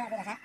Ah, ah,